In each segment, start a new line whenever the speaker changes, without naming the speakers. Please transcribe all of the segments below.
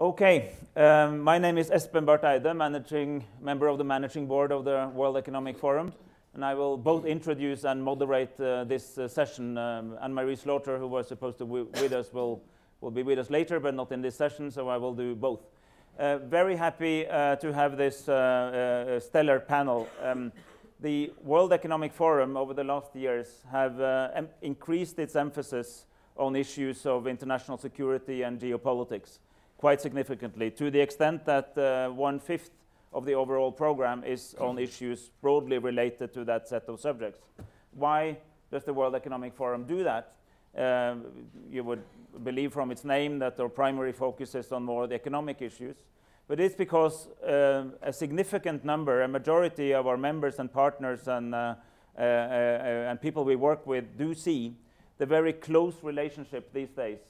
Okay, um, my name is Espen Barth Eide, managing member of the managing board of the World Economic Forum, and I will both introduce and moderate uh, this uh, session. Um, Anne-Marie Slaughter, who was supposed to be with us, will, will be with us later, but not in this session, so I will do both. Uh, very happy to have this stellar panel. Um, the World Economic Forum over the last years have increased its emphasis on issues of international security and geopolitics quite significantly to the extent that uh, one-fifth of the overall program is on issues broadly related to that set of subjects. Why does the World Economic Forum do that? Uh, you would believe from its name that our primary focus is on more the economic issues. But it's because uh, a significant number, a majority of our members and partners and, uh, uh, uh and people we work with do see the very close relationship these days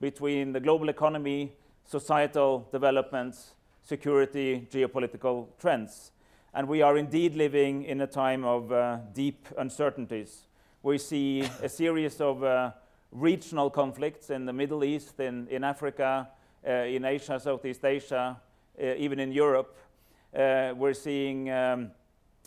between the global economy, societal developments, security, geopolitical trends. And we are indeed living in a time of uh, deep uncertainties. We see a series of uh, regional conflicts in the Middle East, in, in Africa, uh, in Asia, Southeast Asia, uh, even in Europe. Uh, we're seeing um,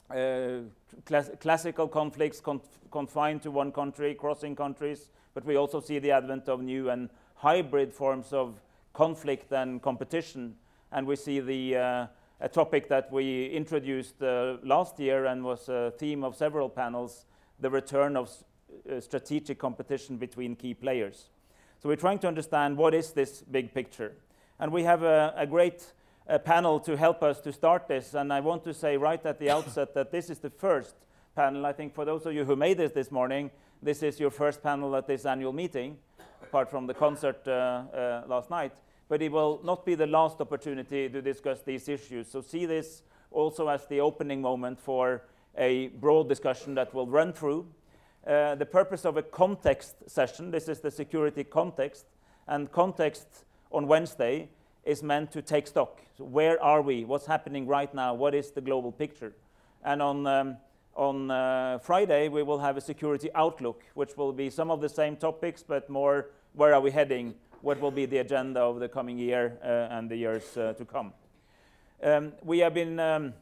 uh, class classical conflicts conf confined to one country, crossing countries, but we also see the advent of new and hybrid forms of conflict and competition. And we see the uh, a topic that we introduced uh, last year and was a theme of several panels, the return of uh, strategic competition between key players. So we're trying to understand what is this big picture. And we have a, a great uh, panel to help us to start this. And I want to say right at the outset that this is the first panel. I think for those of you who made this this morning, this is your first panel at this annual meeting, apart from the concert uh, uh, last night but it will not be the last opportunity to discuss these issues. So see this also as the opening moment for a broad discussion that will run through. Uh, the purpose of a context session, this is the security context, and context on Wednesday is meant to take stock. So where are we? What's happening right now? What is the global picture? And on, um, on uh, Friday, we will have a security outlook, which will be some of the same topics, but more where are we heading what will be the agenda of the coming year uh, and the years uh, to come. Um, we have been um,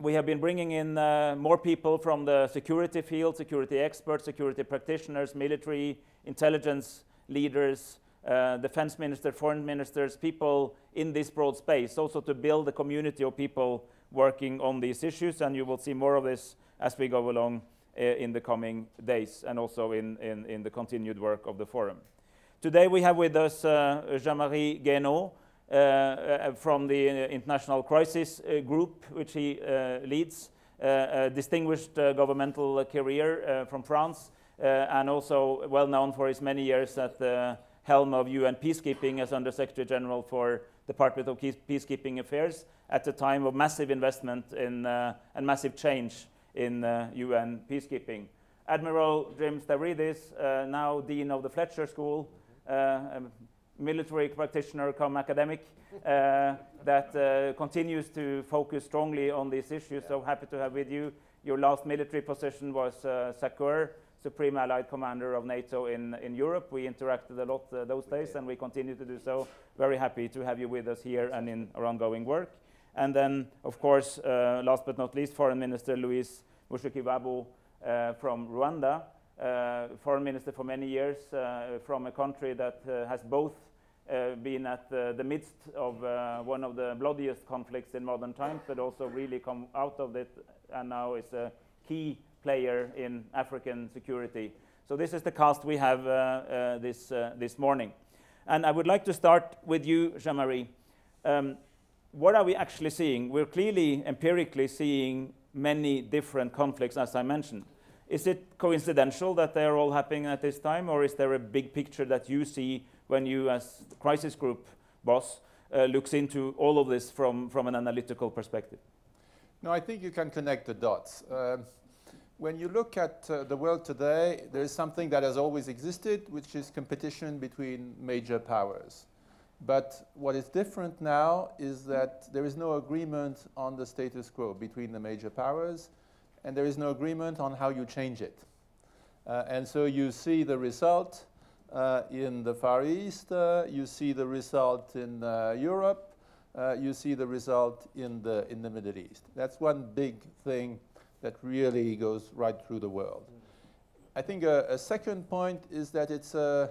we have been bringing in uh, more people from the security field, security experts, security practitioners, military, intelligence leaders, uh, defense ministers, foreign ministers, people in this broad space, also to build a community of people working on these issues. And you will see more of this as we go along uh, in the coming days and also in, in, in the continued work of the forum. Today we have with us uh, Jean-Marie Guéhenno uh, from the International Crisis Group, which he leads, a distinguished governmental career from France, and also well known for his many years at the helm of UN peacekeeping as Under Secretary General for Department of Peacekeeping Affairs at a time of massive investment in, uh, and massive change in uh, UN peacekeeping. Admiral Jim Stavridis, uh, now Dean of the Fletcher School, uh, military practitioner come academic uh, that uh, continues to focus strongly on these issues. So happy to have with you. Your last military position was uh, SACEUR, Supreme Allied Commander of NATO in, in Europe. We interacted a lot uh, those days and we continue to do so. Very happy to have you with us here and in our ongoing work. And then, of course, uh, last but not least, Foreign Minister Louise Mushikiwabo uh, from Rwanda, uh, foreign minister for many years uh, from a country that uh, has both been at the midst of one of the bloodiest conflicts in modern times, but also really come out of it and now is a key player in African security. So this is the cast we have this, this morning. And I would like to start with you, Jean-Marie. Um, what are we actually seeing? We're clearly empirically seeing many different conflicts, as I mentioned. Is it coincidental that they're all happening at this time, or is there a big picture that you see when you, as crisis group boss, uh, looks into all of this from, from an analytical perspective?
No, I think you can connect the dots. Uh, when you look at uh, the world today, there is something that has always existed, which is competition between major powers. But what is different now is that there is no agreement on the status quo between the major powers, and there is no agreement on how you change it. Uh, and so you see the result uh, in the Far East, uh, you see the result in uh, Europe, uh, you see the result in the, in the Middle East. That's one big thing that really goes right through the world. I think a, a second point is that it's a,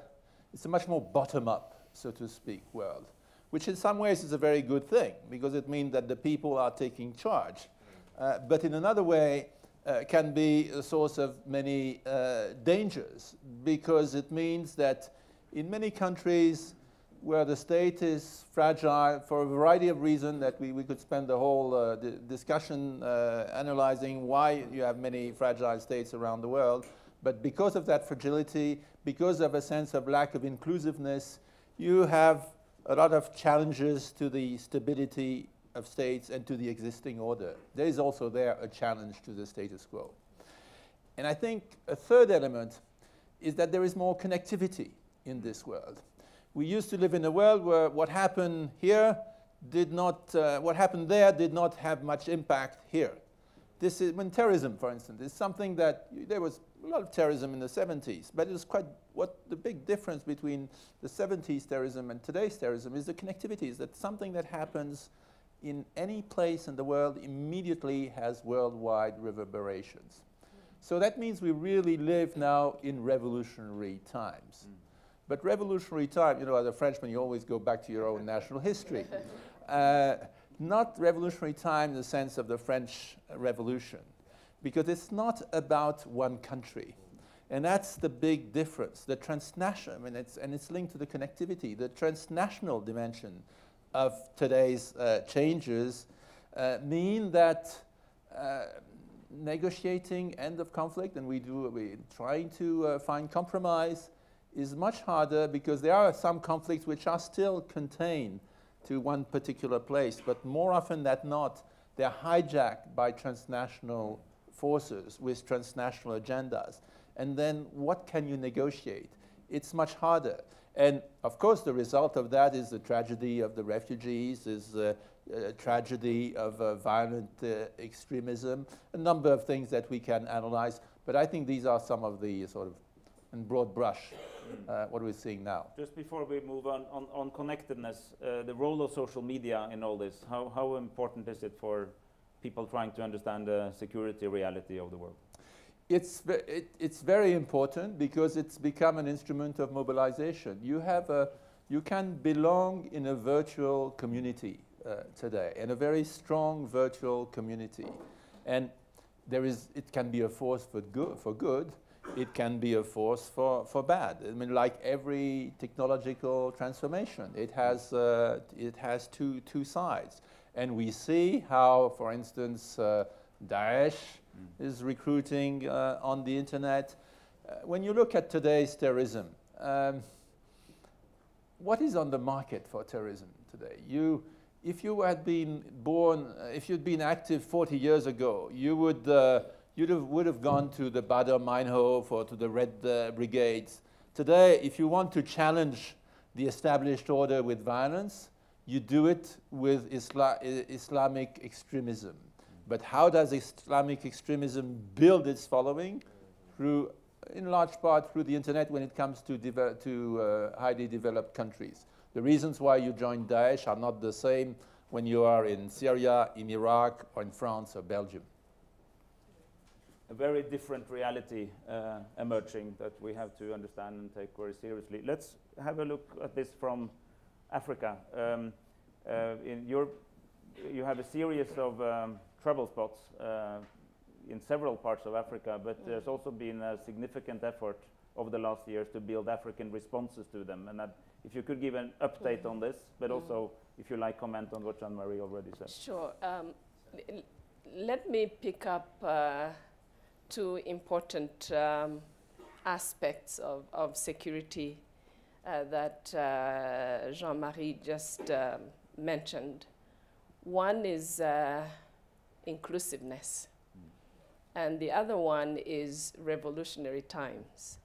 it's a much more bottom-up, so to speak, world, which in some ways is a very good thing because it means that the people are taking charge. Uh, but in another way, uh, can be a source of many uh, dangers because it means that in many countries where the state is fragile for a variety of reasons that we, we could spend the whole uh, discussion uh, analyzing why you have many fragile states around the world, but because of that fragility, because of a sense of lack of inclusiveness, you have a lot of challenges to the stability of states and to the existing order. There is also there a challenge to the status quo. And I think a third element is that there is more connectivity in this world. We used to live in a world where what happened here did not, uh, what happened there did not have much impact here. This is, when terrorism, for instance, is something that, there was a lot of terrorism in the 70s, but it was quite, what the big difference between the 70s terrorism and today's terrorism is the connectivity, is that something that happens in any place in the world immediately has worldwide reverberations. So that means we really live now in revolutionary times. Mm. But revolutionary time, you know, as a Frenchman, you always go back to your own national history. Uh, not revolutionary time in the sense of the French Revolution, because it's not about one country. And that's the big difference. The transnational, mean, it's, and it's linked to the connectivity, the transnational dimension of today's uh, changes uh, mean that uh, negotiating end of conflict, and we do, we're trying to uh, find compromise, is much harder because there are some conflicts which are still contained to one particular place, but more often than not, they're hijacked by transnational forces with transnational agendas. And then what can you negotiate? It's much harder. And of course, the result of that is the tragedy of the refugees, is a, a tragedy of uh, violent uh, extremism, a number of things that we can analyze. But I think these are some of the sort of, in broad brush, uh, what we're seeing now.
Just before we move on, on, on connectedness, uh, the role of social media in all this, how, how important is it for people trying to understand the security reality of the world?
it's, it, it's very important because it's become an instrument of mobilization. You, have a, you can belong in a virtual community uh, today, and a very strong virtual community. And there is, it can be a force for good, for good, it can be a force for, for bad. I mean, like every technological transformation, it has, uh, it has two, two sides. And we see how, for instance, uh, Daesh mm. is recruiting uh, on the internet. Uh, when you look at today's terrorism, um, what is on the market for terrorism today? You, if you had been born, uh, if you'd been active 40 years ago, you would, uh, you'd have, would have gone to the Baader Meinhof or to the Red uh, Brigades. Today, if you want to challenge the established order with violence, you do it with Isla Islamic extremism. But how does Islamic extremism build its following? Through, in large part, through the internet when it comes to, to uh, highly developed countries. The reasons why you join Daesh are not the same when you are in Syria, in Iraq, or in France or Belgium.
A very different reality uh, emerging that we have to understand and take very seriously. Let's have a look at this from Africa. Um, uh, in Europe, you have a series of um, trouble spots uh, in several parts of Africa, but there's also been a significant effort over the last years to build African responses to them. And if you could give an update on this, but also, if you like, comment on what Jean-Marie already said.
Sure. Um, let me pick up uh, two important um, aspects of, of security that uh, Jean-Marie just um, mentioned. One is uh, inclusiveness. Mm. And the other one is revolutionary times.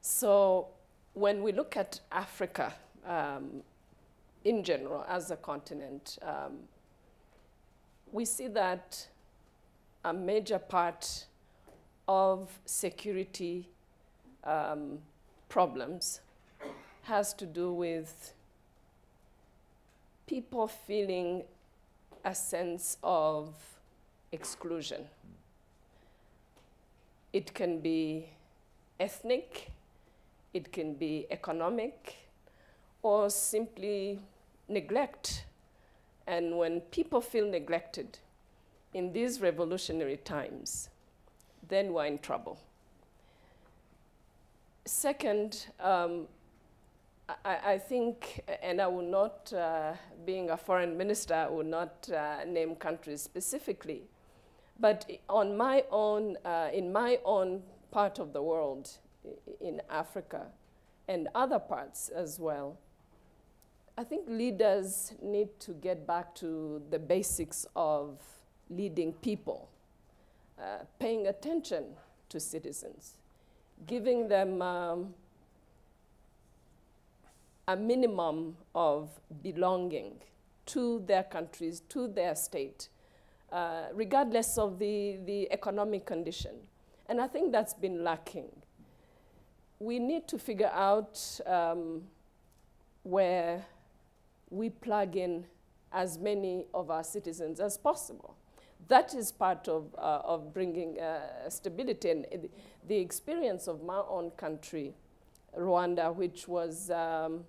So when we look at Africa um, in general as a continent, um, we see that a major part of security um, problems has to do with people feeling a sense of exclusion. It can be ethnic, it can be economic, or simply neglect. And when people feel neglected in these revolutionary times, then we're in trouble. Second, um, I, I, think, and I will not, uh, being a foreign minister, I will not uh, name countries specifically, but on my own, uh, in my own part of the world, in Africa, and other parts as well, I think leaders need to get back to the basics of leading people, uh, paying attention to citizens, giving them um, a minimum of belonging to their countries, to their state, uh, regardless of the, the economic condition. And I think that's been lacking. We need to figure out um, where we plug in as many of our citizens as possible. That is part of, uh, of bringing uh, stability. And the experience of my own country, Rwanda, which was um,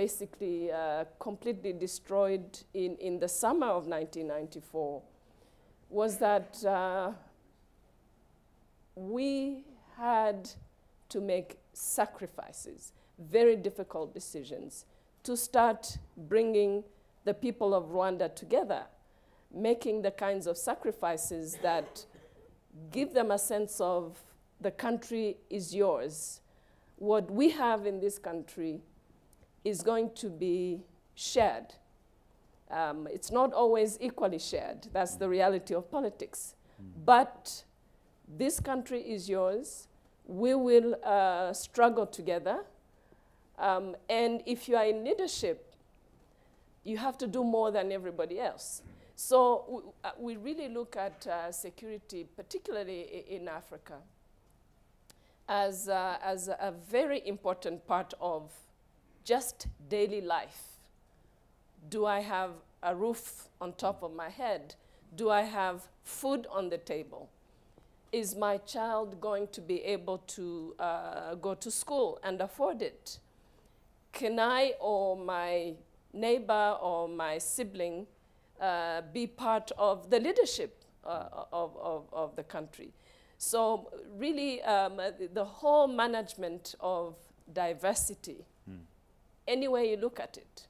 basically uh, completely destroyed in, in the summer of 1994, was that uh, we had to make sacrifices, very difficult decisions, to start bringing the people of Rwanda together, making the kinds of sacrifices that give them a sense of the country is yours. What we have in this country is going to be shared. Um, it's not always equally shared. That's the reality of politics. Mm. But this country is yours. We will uh, struggle together. Um, and if you are in leadership, you have to do more than everybody else. So uh, we really look at uh, security, particularly in Africa, as, uh, as a very important part of just daily life. Do I have a roof on top of my head? Do I have food on the table? Is my child going to be able to uh, go to school and afford it? Can I or my neighbor or my sibling uh, be part of the leadership uh, of, of, of, the country? So really, um, the whole management of diversity. Any way you look at it,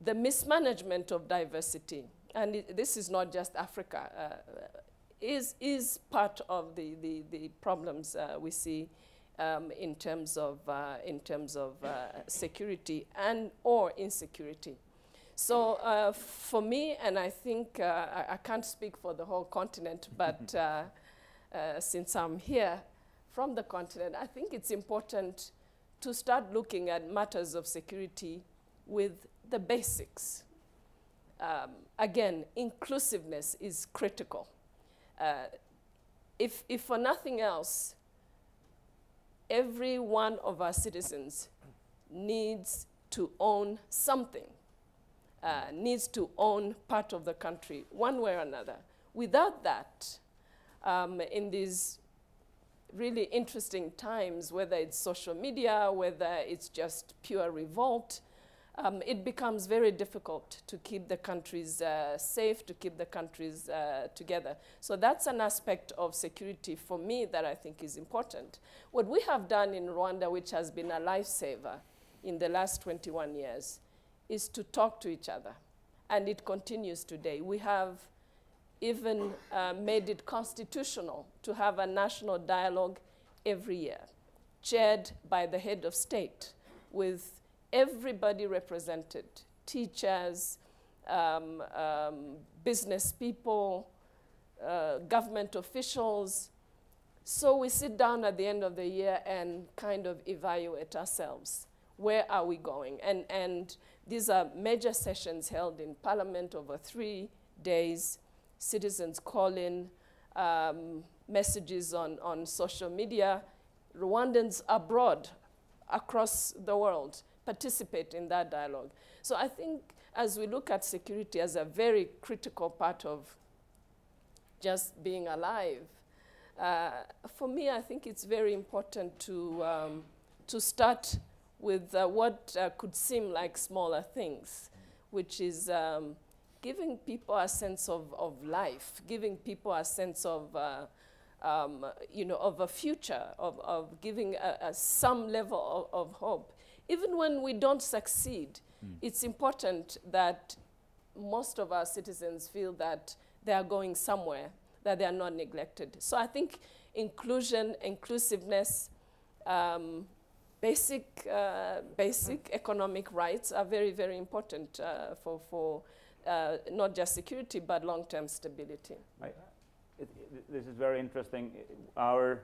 the mismanagement of diversity, and it, this is not just Africa, uh, is, is part of the, the, the problems uh, we see um, in terms of, uh, in terms of uh, security and or insecurity. So uh, for me, and I think uh, I, I, can't speak for the whole continent, but uh, uh, since I'm here from the continent, I think it's important to start looking at matters of security with the basics. Um, again, inclusiveness is critical. if, if for nothing else, every one of our citizens needs to own something, uh, needs to own part of the country, one way or another. Without that, um, in these really interesting times, whether it's social media, whether it's just pure revolt, um, it becomes very difficult to keep the countries uh, safe, to keep the countries uh, together. So that's an aspect of security for me that I think is important. What we have done in Rwanda, which has been a lifesaver in the last 21 years, is to talk to each other. And it continues today. We have even uh, made it constitutional to have a national dialogue every year, chaired by the head of state with everybody represented, teachers, um, um, business people, uh, government officials. So we sit down at the end of the year and kind of evaluate ourselves. Where are we going? And, and these are major sessions held in Parliament over three days. Citizens calling, um, messages on, on social media. Rwandans abroad across the world participate in that dialogue. So I think as we look at security as a very critical part of just being alive, uh, for me, I think it's very important to, um, to start with uh, what uh, could seem like smaller things, which is um, giving people a sense of, of life, giving people a sense of, uh, um, you know, of a future, of, of giving a, a some level of, of, hope. Even when we don't succeed, mm. it's important that most of our citizens feel that they are going somewhere, that they are not neglected. So I think inclusion, inclusiveness, um, basic, uh, basic economic rights are very, very important uh, for, for uh, not just security, but long-term stability. I, it,
it, this is very interesting. Our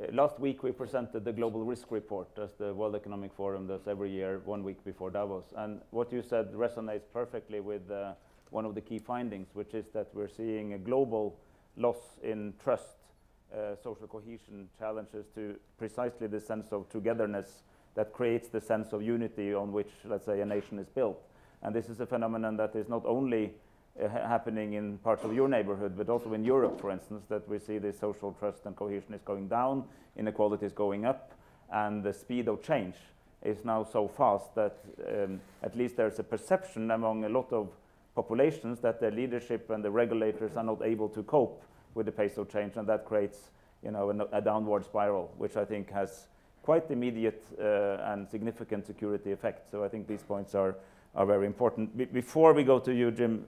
uh, last week we presented the global risk report as the World Economic Forum does every year, one week before Davos. And what you said resonates perfectly with uh, one of the key findings, which is that we're seeing a global loss in trust, uh, social cohesion challenges to precisely the sense of togetherness that creates the sense of unity on which, let's say, a nation is built. And this is a phenomenon that is not only uh, happening in parts of your neighborhood, but also in Europe, for instance, that we see the social trust and cohesion is going down, inequality is going up, and the speed of change is now so fast that um, at least there's a perception among a lot of populations that the leadership and the regulators are not able to cope with the pace of change, and that creates you know, a, a downward spiral, which I think has quite immediate uh, and significant security effects. So I think these points are are very important. Be before we go to you, Jim,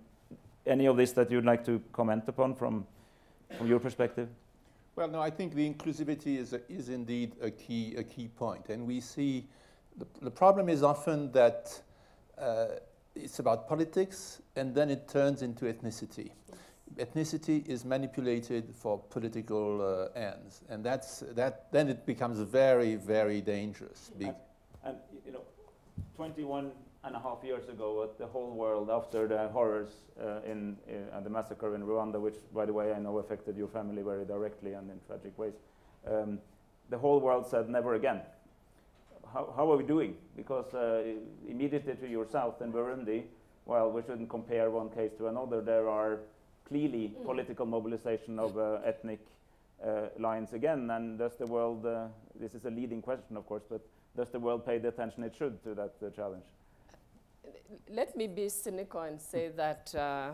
any of this that you'd like to comment upon from, from your perspective?
Well, no, I think the inclusivity is, a, is indeed a key, a key point. And we see the, the problem is often that uh, it's about politics and then it turns into ethnicity. Ethnicity is manipulated for political uh, ends, and that's, that, then it becomes very, very dangerous.
And, and, you know, 21 and a half years ago the whole world after the horrors uh, in, uh, the massacre in Rwanda, which, by the way, I know affected your family very directly and in tragic ways. Um, the whole world said never again. How, how are we doing? Because uh, immediately to your south in Burundi, well, we shouldn't compare one case to another, there are clearly mm. political mobilization of uh, ethnic uh, lines again. And does the world, uh, this is a leading question, of course, but does the world pay the attention it should to that challenge?
Let me be cynical and say that uh,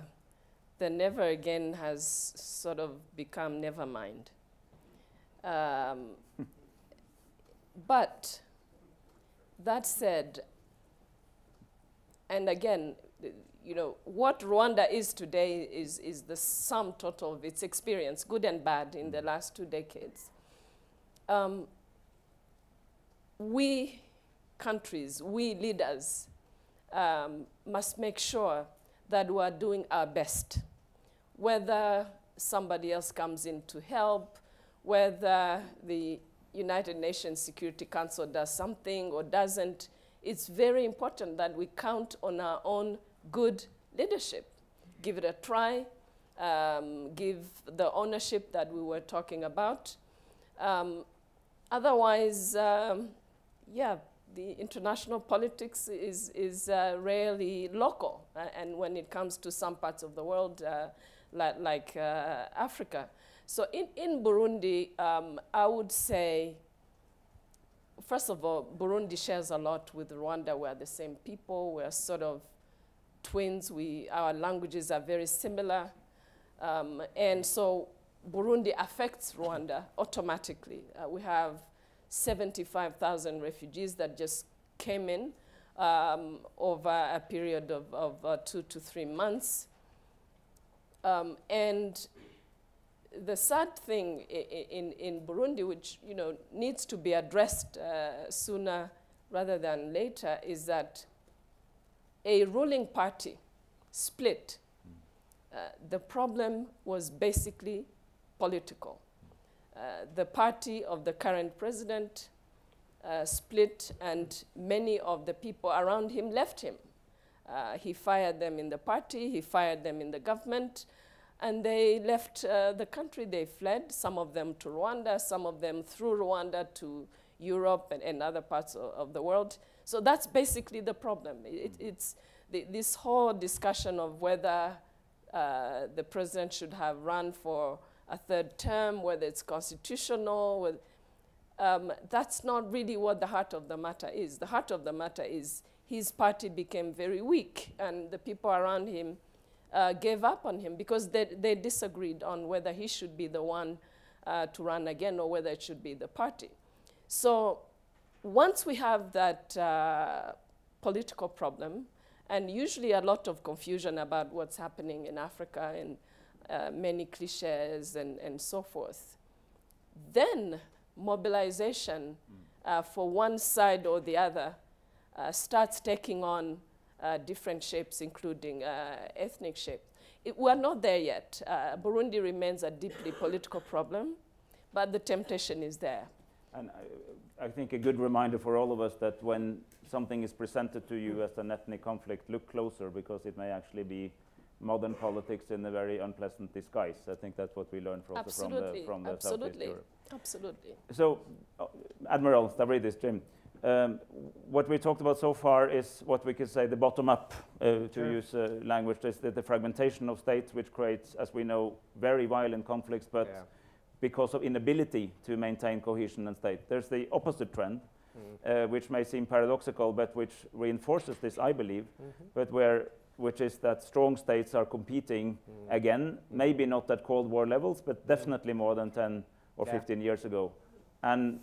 the never again has sort of become never mind. Um, but that said, and again, you know, what Rwanda is today is, is the sum total of its experience, good and bad, in the last two decades. Um, we countries, we leaders, um, must make sure that we are doing our best. Whether somebody else comes in to help, whether the United Nations Security Council does something or doesn't, it's very important that we count on our own good leadership. Give it a try, um, give the ownership that we were talking about. Um, otherwise, um, yeah, the international politics is, is uh, rarely local. Uh, and when it comes to some parts of the world, uh, like, like uh, Africa. So in, in Burundi, um, I would say, first of all, Burundi shares a lot with Rwanda. We're the same people. We're sort of twins. We, our languages are very similar. Um, and so Burundi affects Rwanda automatically. Uh, we have 75,000 refugees that just came in um, over a period of, of uh, two to three months. Um, and the sad thing in, in Burundi, which you know, needs to be addressed uh, sooner rather than later, is that a ruling party split. Uh, the problem was basically political. Uh, the party of the current president uh, split and many of the people around him left him. Uh, he fired them in the party, he fired them in the government, and they left the country. They fled, some of them to Rwanda, some of them through Rwanda to Europe and, and other parts of, of, the world. So that's basically the problem. It, it's the, this whole discussion of whether uh, the president should have run for a third term, whether it's constitutional, um, that's not really what the heart of the matter is. The heart of the matter is his party became very weak, and the people around him uh, gave up on him because they, they disagreed on whether he should be the one uh, to run again or whether it should be the party. So once we have that uh, political problem, and usually a lot of confusion about what's happening in Africa and uh, many cliches and, and so forth, then mobilization uh, for one side or the other uh, starts taking on uh, different shapes, including uh, ethnic shapes. It, we're not there yet. Uh, Burundi remains a deeply political problem, but the temptation is there.
And I, I, think a good reminder for all of us that when something is presented to you as an ethnic conflict, look closer because it may actually be modern politics in a very unpleasant disguise. I think that's what we learned from the, from the
Absolutely.
Southeast Europe.
Absolutely.
So, uh, Admiral Stavridis, Jim, um, what we talked about so far is what we could say the bottom up, uh, to sure. use uh, language, is the, the, fragmentation of states, which creates, as we know, very violent conflicts, but yeah. because of inability to maintain cohesion and state. There's the opposite trend, mm. uh, which may seem paradoxical, but which reinforces this, I believe, mm -hmm. but where which is that strong states are competing mm. again, mm. maybe not at Cold War levels, but definitely more than 10 or yeah. 15 years ago. And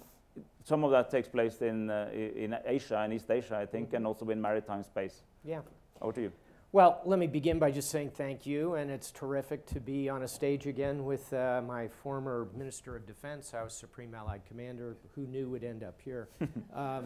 some of that takes place in, uh, in Asia and East Asia, I think, mm -hmm. and also in maritime space.
Yeah.
Over to you.
Well, let me begin by just saying thank you, and it's terrific to be on a stage again with uh, my former Minister of Defense. I was Supreme Allied Commander. Who knew would end up here? um,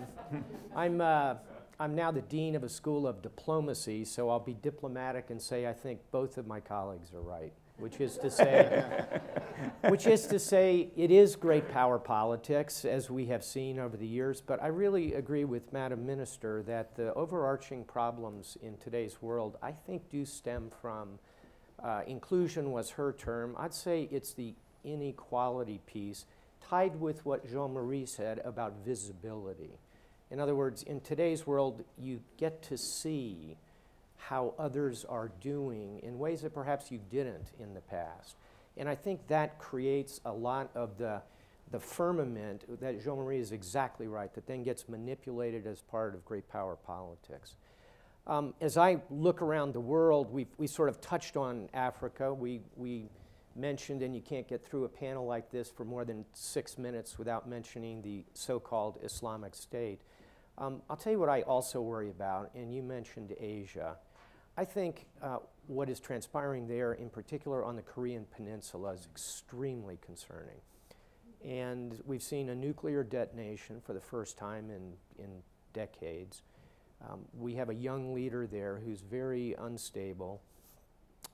I'm, uh, I'm now the Dean of a School of Diplomacy, so I'll be diplomatic and say I think both of my colleagues are right which is to say, which is to say, it is great power politics, as we have seen over the years. But I really agree with Madam Minister that the overarching problems in today's world, I think, do stem from uh, inclusion was her term. I'd say it's the inequality piece tied with what Jean-Marie said about visibility. In other words, in today's world, you get to see how others are doing in ways that perhaps you didn't in the past. And I think that creates a lot of the, the firmament that Jean Marie is exactly right, that then gets manipulated as part of great power politics. Um, as I look around the world, we we sort of touched on Africa. We, we mentioned, and you can't get through a panel like this for more than six minutes without mentioning the so called Islamic State. Um, I'll tell you what I also worry about, and you mentioned Asia. I think uh, what is transpiring there, in particular on the Korean Peninsula, is extremely concerning. And we've seen a nuclear detonation for the first time in, in decades. Um, we have a young leader there who's very unstable.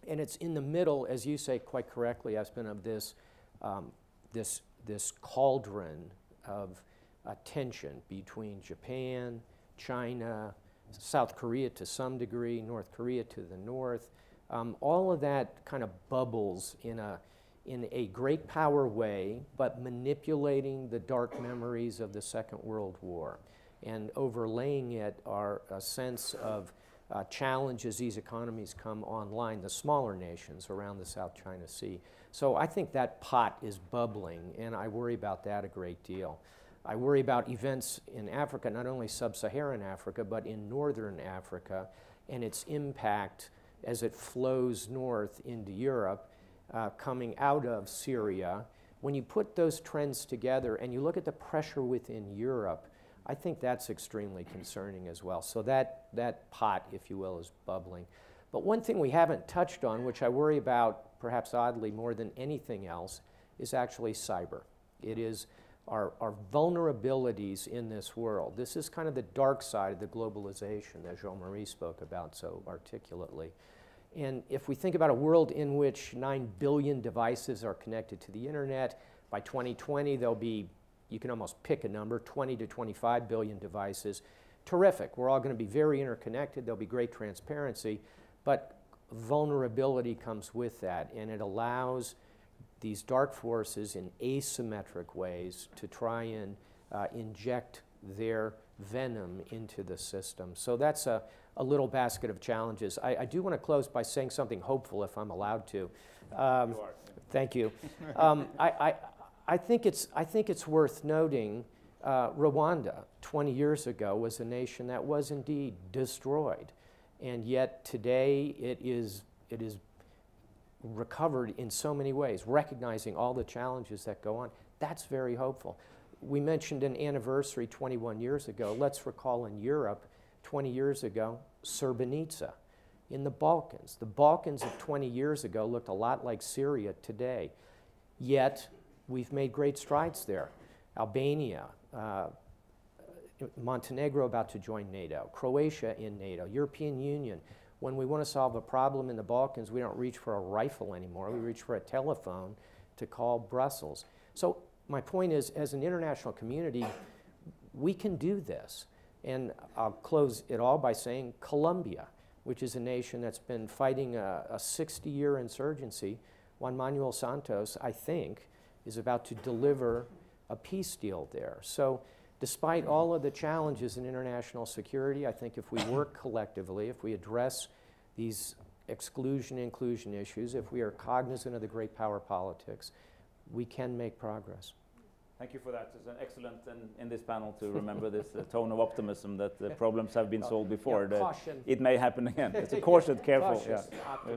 And it's in the middle, as you say quite correctly, Espen, of this, um, this, this cauldron of uh, tension between Japan, China, South Korea to some degree, North Korea to the north. Um, all of that kind of bubbles in a, in a great power way, but manipulating the dark memories of the Second World War and overlaying it are a sense of uh, challenge as these economies come online, the smaller nations around the South China Sea. So I think that pot is bubbling, and I worry about that a great deal. I worry about events in Africa, not only sub Saharan Africa, but in northern Africa, and its impact as it flows north into Europe, uh, coming out of Syria. When you put those trends together and you look at the pressure within Europe, I think that's extremely concerning as well. So that, that pot, if you will, is bubbling. But one thing we haven't touched on, which I worry about perhaps oddly more than anything else, is actually cyber. It is our, our vulnerabilities in this world. This is kind of the dark side of the globalization that Jean-Marie spoke about so articulately. And if we think about a world in which 9 billion devices are connected to the internet, by 2020 there'll be, you can almost pick a number, 20 to 25 billion devices. Terrific. We're all going to be very interconnected. There'll be great transparency. But vulnerability comes with that, and it allows these dark forces in asymmetric ways to try and uh, inject their venom into the system. So that's a, a little basket of challenges. I, I do want to close by saying something hopeful, if I'm allowed to. Um,
You.
Thank you. Um, I, I, I, think it's, I think it's worth noting uh, Rwanda, 20 years ago, was a nation that was indeed destroyed. And yet today it is, it is recovered in so many ways, recognizing all the challenges that go on. That's very hopeful. We mentioned an anniversary 21 years ago. Let's recall in Europe, 20 years ago, Srebrenica in the Balkans. The Balkans of 20 years ago looked a lot like Syria today, yet we've made great strides there. Albania, uh, Montenegro about to join NATO, Croatia in NATO, European Union. When we want to solve a problem in the Balkans, we don't reach for a rifle anymore, we reach for a telephone to call Brussels. So, my point is, as an international community, we can do this. And I'll close it all by saying Colombia which is a nation that's been fighting a 60 year insurgency. Juan Manuel Santos, I think, is about to deliver a peace deal there. So, despite all of the challenges in international security, I think if we work collectively, if we address these exclusion inclusion issues, if we are cognizant of the great power politics, we can make progress.
Thank you for that. It's an excellent in, in this panel to remember this uh, tone of optimism that the problems have been solved before.
Yeah.
It may happen again. It's a caution, careful.
Cautious
yeah.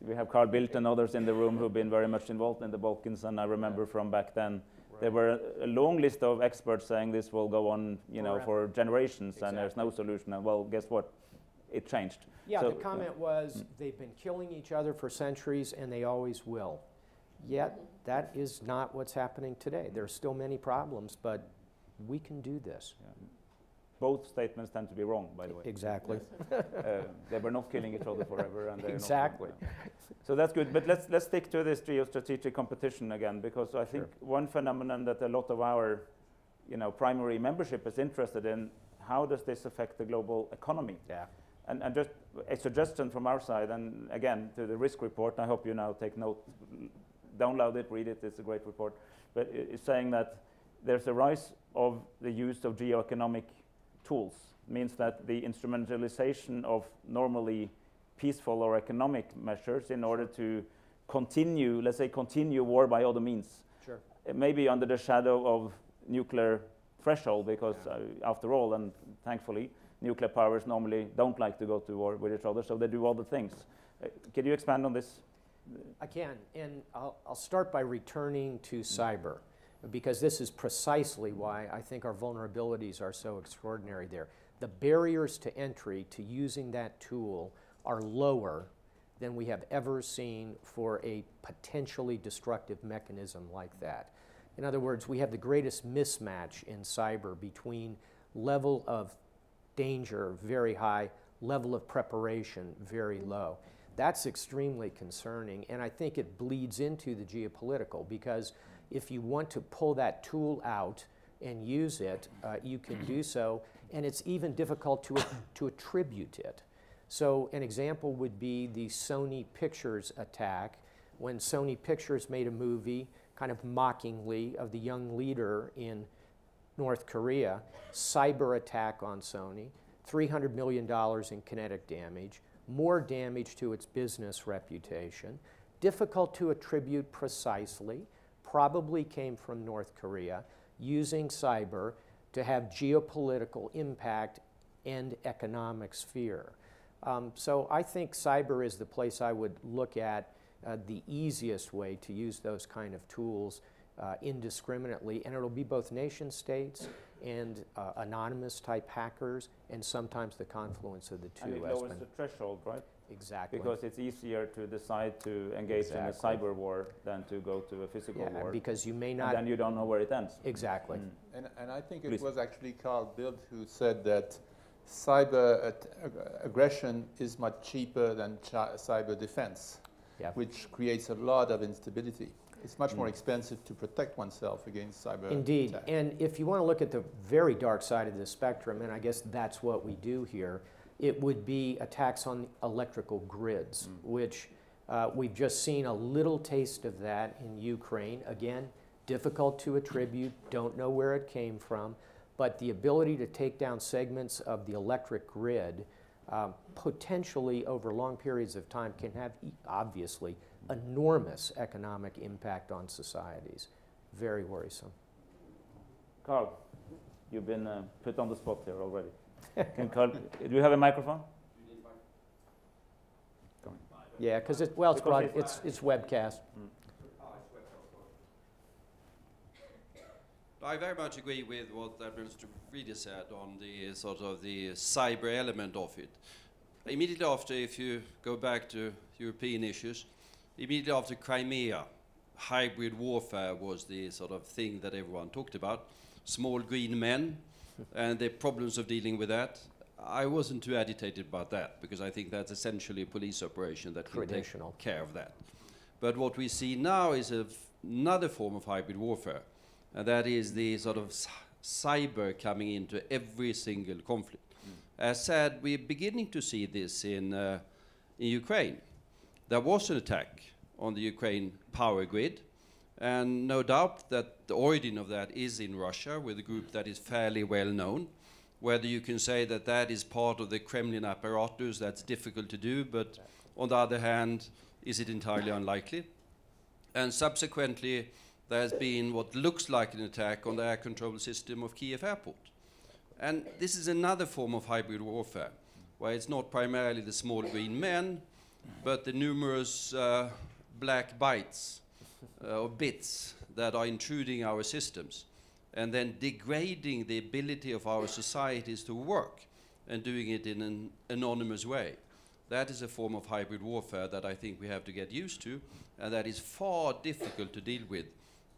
We have Carl Bildt and others in the room who've been very much involved in the Balkans, and I remember from back then there were a, long list of experts saying this will go on, you know,
Forever.
for generations, and there's no solution. And well, guess what? It changed.
Yeah,
So,
the comment was they've been killing each other for centuries and they always will. Yet, that is not what's happening today. There are still many problems, but we can do this.
Both statements tend to be wrong, by the way.
Exactly.
uh, they were not killing each other forever. And not-
Exactly.
So that's good. But let's let's stick to this geostrategic competition again, because I think one phenomenon that a lot of our, you know, primary membership is interested in: how does this affect the global economy?
Yeah.
And, and just a suggestion from our side, and again to the risk report. I hope you now take note, download it, read it. It's a great report. But it's saying that there's a rise of the use of geoeconomic tools. Means that the instrumentalization of normally peaceful or economic measures in order to continue, let's say, continue war by other means.
Sure.
Maybe under the shadow of nuclear threshold, because
Yeah.
uh, after all, and thankfully, nuclear powers normally don't like to go to war with each other, so they do other things. Uh, can you expand on this?
I can, and I'll, I'll start by returning to cyber, because this is precisely why I think our vulnerabilities are so extraordinary there. The barriers to entry to using that tool are lower than we have ever seen for a potentially destructive mechanism like that. In other words, we have the greatest mismatch in cyber between level of danger very high, level of preparation very low. That's extremely concerning, and I think it bleeds into the geopolitical because if you want to pull that tool out and use it, uh, you can do so, and it's even difficult to, to attribute it. So, an example would be the Sony Pictures attack when Sony Pictures made a movie kind of mockingly of the young leader in North Korea, cyber attack on Sony, $300 million in kinetic damage, more damage to its business reputation, difficult to attribute precisely, probably came from North Korea, using cyber to have geopolitical impact and economic sphere. Um, so I think cyber is the place I would look at uh, the easiest way to use those kind of tools uh, indiscriminately, and it'll be both nation states and uh, anonymous type hackers, and sometimes the confluence of the
And it
two.
lowers the threshold, right?
Exactly.
Because it's easier to decide to engage in a cyber war than to go to a physical
yeah,
war.
because you may
and
not
then you don't know where it ends.
exactly.
Mm.
And, and I think it
Please.
was actually Carl Bildt who said that cyber ag- aggression is much cheaper than cyber defense,
Yeah.
which creates a lot of instability. It's much more
Mm.
expensive to protect oneself against cyber
Indeed.
attack.
And if you want to look at the very dark side of the spectrum, and I guess that's what we do here, it would be attacks on electrical grids,
Mm.
which uh, we've just seen a little taste of that in Ukraine. Again, difficult to attribute, don't know where it came from, but the ability to take down segments of the electric grid um, potentially over long periods of time can have obviously enormous economic impact on societies. Very worrisome.
Carl, you've been uh, put on the spot here already. Can Carl, do you have a microphone?
Yeah, because it, well, it's,
Because
broad,
it's-
it's, it's webcast. Mm.
I very much agree with what Administrator Friede said on the sort of the cyber element of it. Immediately after, if you go back to European issues, immediately after Crimea, hybrid warfare was the sort of thing that everyone talked about. Small green men and the problems of dealing with that. I wasn't too agitated about that because I think that's essentially a police operation that can take care of that. But what we see now is another form of hybrid warfare, and that is the sort of cyber coming into every single conflict. As said, we're beginning to see this in, uh, in Ukraine. There was an attack on the Ukraine power grid, and no doubt that the origin of that is in Russia with a group that is fairly well known. Whether you can say that that is part of the Kremlin apparatus, that's difficult to do, but on the other hand, is it entirely unlikely? And subsequently, there has been what looks like an attack on the air control system of Kiev airport. And this is another form of hybrid warfare, where it's not primarily the small green men, but the numerous uh, black bytes uh, or bits that are intruding our systems and then degrading the ability of our societies to work and doing it in an anonymous way. That is a form of hybrid warfare that I think we have to get used to, and that is far difficult to deal with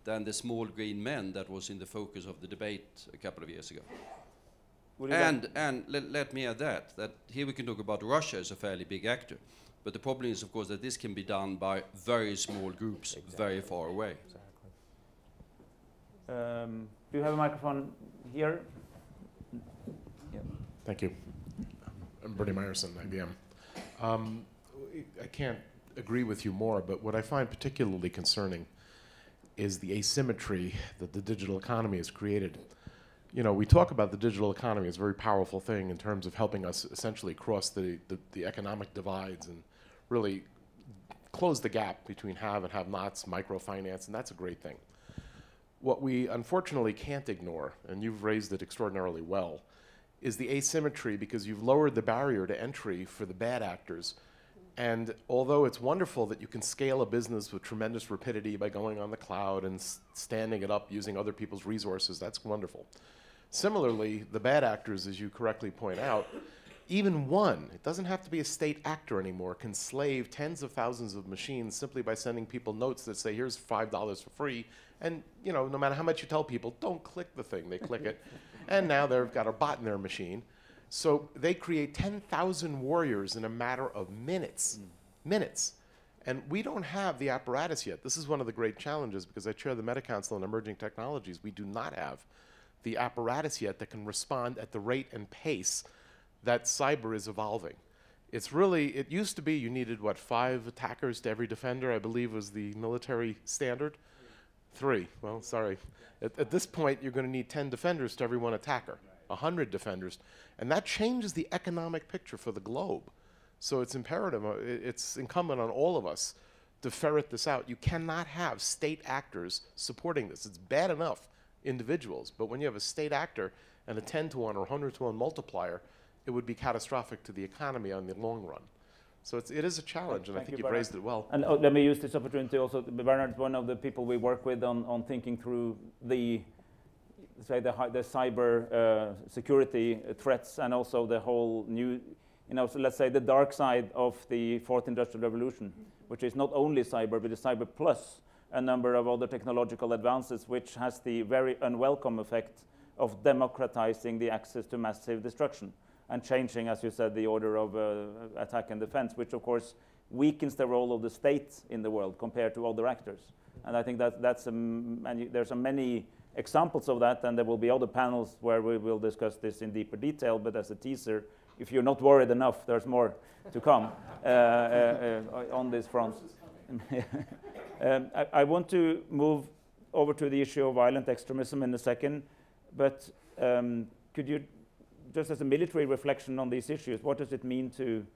than the small green men that was in the focus of the debate a couple of years ago.
Would you like-
And, and let, let me add that, that here we can talk about Russia as a fairly big actor. But the problem is, of course, that this can be done by very small groups very far away.
um, do you have a microphone here?
Thank you. I'm Bernie Meyerson, IBM. Um, I can't agree with you more, but what I find particularly concerning is the asymmetry that the digital economy has created. You know, we talk about the digital economy as a very powerful thing in terms of helping us essentially cross the, the, the economic divides and really close the gap between have and have nots, microfinance, and that's a great thing. What we unfortunately can't ignore, and you've raised it extraordinarily well, is the asymmetry because you've lowered the barrier to entry for the bad actors. And although it's wonderful that you can scale a business with tremendous rapidity by going on the cloud and standing it up using other people's resources, that's wonderful. Similarly, the bad actors, as you correctly point out, even one, it doesn't have to be a state actor anymore, can slave tens of thousands of machines simply by sending people notes that say, here's $5 for free. And, you know, no matter how much you tell people, don't click the thing, they click it. And now they've got a bot in their machine. So they create 10,000 warriors in a matter of minutes. Hmm. Minutes. And we don't have the apparatus yet. This is one of the great challenges because I chair the Meta Council on Emerging Technologies. We do not have the apparatus yet that can respond at the rate and pace that cyber is evolving. It's really, it used to be you needed, what, five attackers to every defender, I believe was the military standard? Three. Well, sorry. At, at this point, you're going to need 10 defenders to every one attacker, 100 defenders. And that changes the economic picture for the globe. So it's imperative, uh, it's incumbent on all of us to ferret this out. You cannot have state actors supporting this. It's bad enough, individuals, but when you have a state actor and a 10 to 1 or 100 to 1 multiplier, it would be catastrophic to the economy on the long run. So it's, it is a challenge, and I think
you,
you've
Bernard.
raised it well.
And oh, let me use this opportunity also. Bernard is one of the people we work with on, on thinking through the say the, the cyber uh, security threats and also the whole new, you know, so let's say the dark side of the fourth industrial revolution, which is not only cyber but is cyber plus a number of other technological advances, which has the very unwelcome effect of democratizing the access to massive destruction and changing, as you said, the order of uh, attack and defense, which of course weakens the role of the state in the world compared to other actors. And I think that that's a m- many, there's many examples of that, and there will be other panels where we will discuss this in deeper detail. But as a teaser, if you're not worried enough, there's more to come uh, uh, uh, on this front. um, I, I want to move over to the issue of violent extremism in a second, but um, could you, just as a military reflection on these issues, what does it mean to,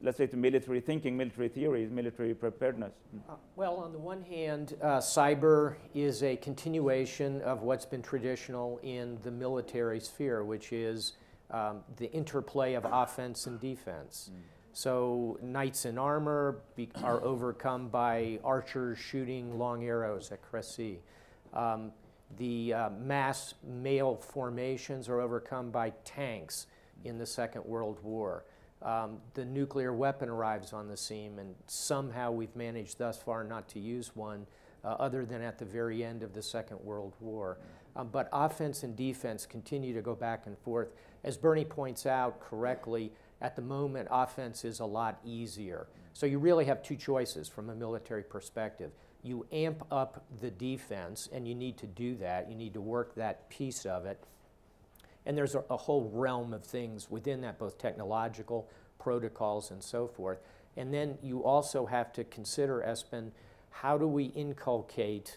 let's say, to military thinking, military theory, military preparedness?
Uh, well, on the one hand, uh, cyber is a continuation of what's been traditional in the military sphere, which is um, the interplay of offense and defense. Mm. So knights in armor be, are overcome by archers shooting long arrows at Cressy. Um, the uh, mass male formations are overcome by tanks in the Second World War. Um, the nuclear weapon arrives on the scene, and somehow we've managed thus far not to use one, uh, other than at the very end of the Second World War. Um, but offense and defense continue to go back and forth. As Bernie points out correctly, at the moment, offense is a lot easier. So you really have two choices from a military perspective. You amp up the defense, and you need to do that. You need to work that piece of it. And there's a, a whole realm of things within that, both technological, protocols, and so forth. And then you also have to consider, Espen, how do we inculcate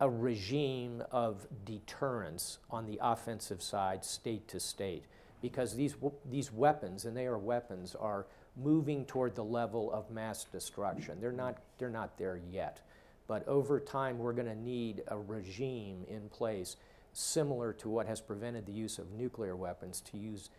a regime of deterrence on the offensive side, state to state, because these, these weapons, and they are weapons, are moving toward the level of mass destruction. They're not, they're not there yet. But over time, we're going to need a regime in place similar to what has prevented the use of nuclear weapons to use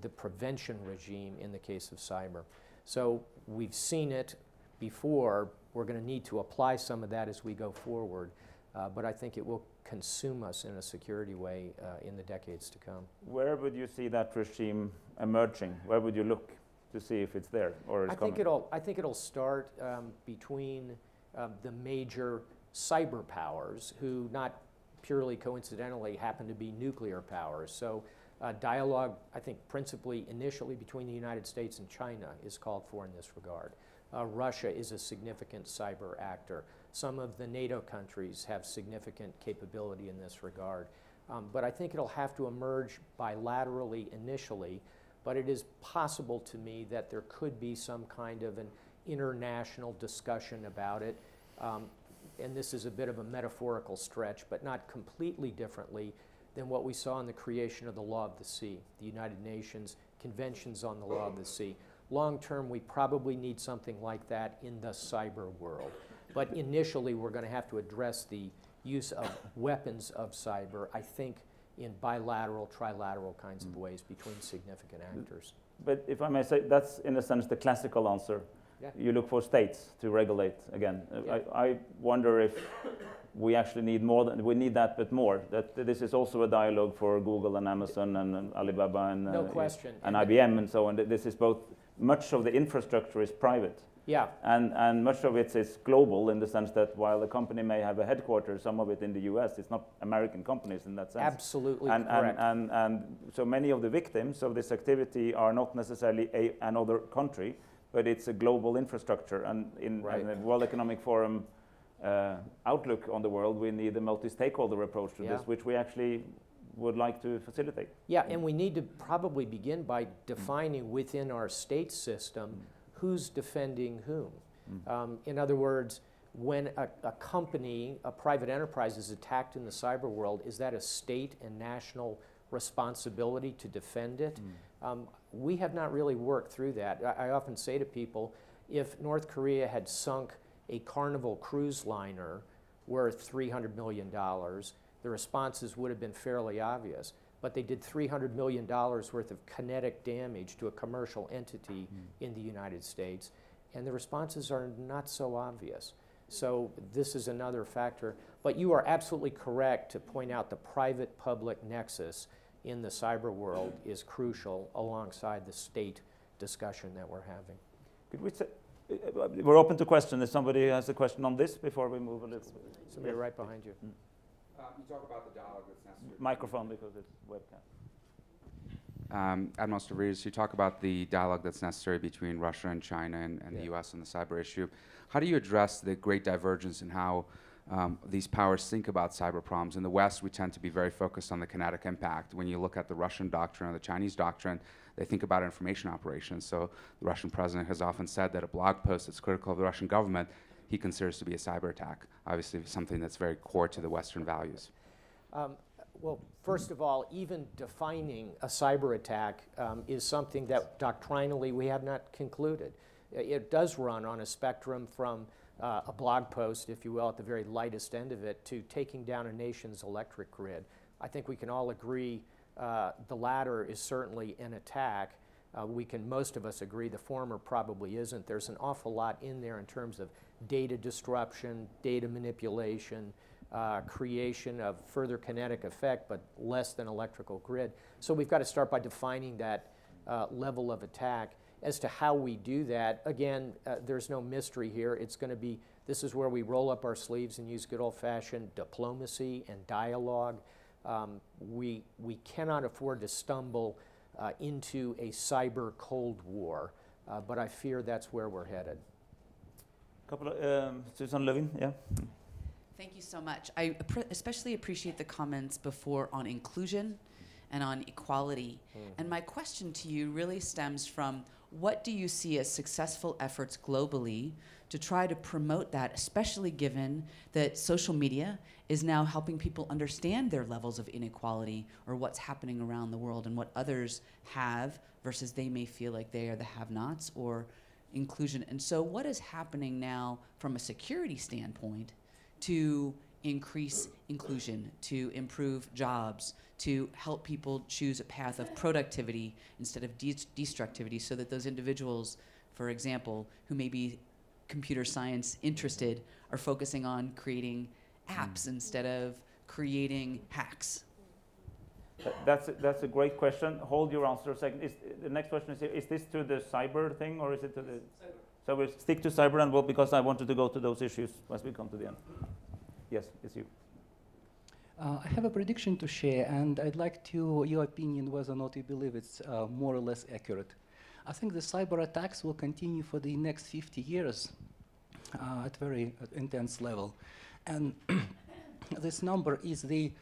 the prevention regime in the case of cyber. So we've seen it before. We're going to need to apply some of that as we go forward. Uh, but I think it will consume us in a security way uh, in the decades to come.
Where would you see that regime emerging? Where would you look to see if it's there or
I think it'll. I think it'll start um, between um, the major cyber powers, who not purely coincidentally happen to be nuclear powers. So. Uh, dialogue, I think, principally initially between the United States and China is called for in this regard. Uh, Russia is a significant cyber actor. Some of the NATO countries have significant capability in this regard. Um, but I think it'll have to emerge bilaterally initially. But it is possible to me that there could be some kind of an international discussion about it. Um, and this is a bit of a metaphorical stretch, but not completely differently than what we saw in the creation of the Law of the Sea, the United Nations Conventions on the Law of the Sea. Long term, we probably need something like that in the cyber world. But initially, we're going to have to address the use of weapons of cyber, I think, in bilateral, trilateral kinds of mm. ways between significant actors.
But if I may say, that's in a sense the classical answer. Yeah. You look for states to regulate again. Yeah. I, I wonder if we actually need more than we need that, but more. That this is also a dialogue for Google and Amazon and, and Alibaba and
no uh, question.
and, and IBM and so on. This is both. Much of the infrastructure is private.
Yeah.
And, and much of it is global in the sense that while the company may have a headquarters, some of it in the US, it's not American companies in that sense.
Absolutely
and,
correct.
And, and, and so many of the victims of this activity are not necessarily a, another country, but it's a global infrastructure. And in, right. in the World Economic Forum uh, outlook on the world, we need a multi-stakeholder approach to yeah. this, which we actually would like to facilitate.
Yeah, and we need to probably begin by defining within our state system who's defending whom. Mm. Um, in other words, when a, a, company, a private enterprise is attacked in the cyber world, is that a state and national responsibility to defend it? Mm. Um, we have not really worked through that. I, I, often say to people, if North Korea had sunk a Carnival cruise liner worth $300 million, the responses would have been fairly obvious but they did $300 million worth of kinetic damage to a commercial entity mm. in the United States, and the responses are not so obvious. So this is another factor. But you are absolutely correct to point out the private-public nexus in the cyber world is crucial alongside the state discussion that we're having.
Could we say, uh, we're open to questions. If somebody has a question on this before we move a little bit.
Somebody right behind you. Mm.
Um, you talk about the dialogue that's necessary.
Microphone because it's webcast.
Um, Admiral Stavridis, you talk about the dialogue that's necessary between Russia and China and, and yeah. the U.S. on the cyber issue. How do you address the great divergence in how um, these powers think about cyber problems? In the West, we tend to be very focused on the kinetic impact. When you look at the Russian doctrine or the Chinese doctrine, they think about information operations. So the Russian president has often said that a blog post that's critical of the Russian government he considers to be a cyber attack. Obviously, something that's very core to the Western values.
Um, well, first of all, even defining a cyber attack um, is something that doctrinally we have not concluded. It does run on a spectrum from uh, a blog post, if you will, at the very lightest end of it, to taking down a nation's electric grid. I think we can all agree uh, the latter is certainly an attack. Uh, we can, most of us agree, the former probably isn't. There's an awful lot in there in terms of data disruption, data manipulation, uh, creation of further kinetic effect, but less than electrical grid. So we've got to start by defining that uh, level of attack. As to how we do that, again, uh, there's no mystery here. It's going to be this is where we roll up our sleeves and use good old fashioned diplomacy and dialogue. Um, we, we cannot afford to stumble uh, into a cyber Cold War, uh, but I fear that's where we're headed.
Couple of, um, Susan Levin, yeah.
Thank you so much. I especially appreciate the comments before on inclusion and on equality. Mm. And my question to you really stems from what do you see as successful efforts globally to try to promote that, especially given that social media is now helping people understand their levels of inequality or what's happening around the world and what others have versus they may feel like they are the have nots or inclusion. And so, what is happening now from a security standpoint to increase inclusion, to improve jobs, to help people choose a path of productivity instead of de- destructivity so that those individuals, for example, who may be computer science interested are focusing on creating apps mm. instead of creating hacks?
That's a, that's a great question. Hold your answer a second. Is, the next question is: Is this to the cyber thing, or is it to the? Cyber. So we stick to cyber, and well, because I wanted to go to those issues as we come to the end. Yes, it's you.
Uh, I have a prediction to share, and I'd like to your opinion whether or not you believe it's uh, more or less accurate. I think the cyber attacks will continue for the next 50 years uh, at very uh, intense level. And this number is the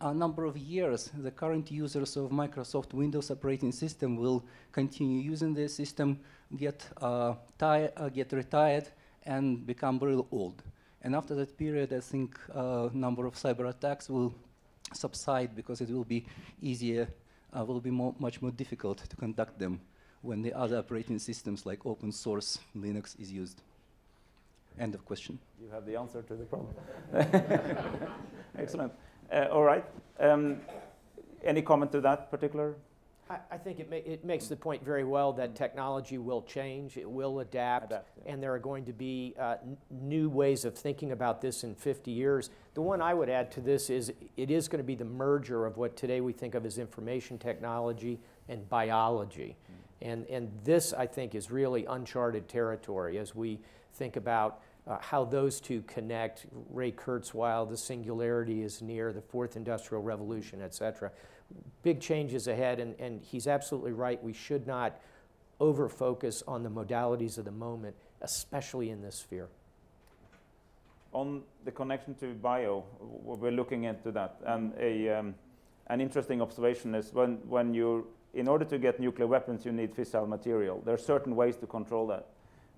uh, number of years the current users of Microsoft Windows operating system will continue using the system, get, uh, uh, get retired, and become real old. And after that period, I think uh, number of cyber attacks will subside because it will be easier, uh, will be more, much more difficult to conduct them when the other operating systems like open source Linux is used. End of question.
You have the answer to the problem. Excellent. Uh, all right. Um, any comment to that particular?
I, I think it, ma it makes the point very well that technology will change, it will adapt, adapt yeah. and there are going to be uh, new ways of thinking about this in 50 years. The one I would add to this is it is going to be the merger of what today we think of as information technology and biology. Mm. And, and this, I think, is really uncharted territory as we think about uh, how those two connect. Ray Kurzweil, the singularity is near, the fourth industrial revolution, et cetera. Big changes ahead, and, and he's absolutely right. We should not over focus on the modalities of the moment, especially in this sphere.
On the connection to bio, we're looking into that. And a, um, an interesting observation is when, when you in order to get nuclear weapons, you need fissile material. There are certain ways to control that.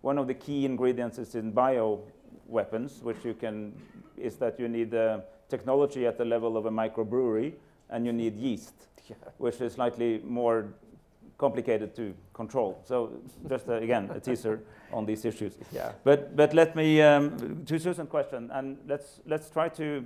One of the key ingredients is in bio weapons, which you can, is that you need uh, technology at the level of a microbrewery, and you need yeast, yeah. which is slightly more complicated to control. So just uh, again, a teaser on these issues.
Yeah.
But but let me um, to Susan's question, and let's let's try to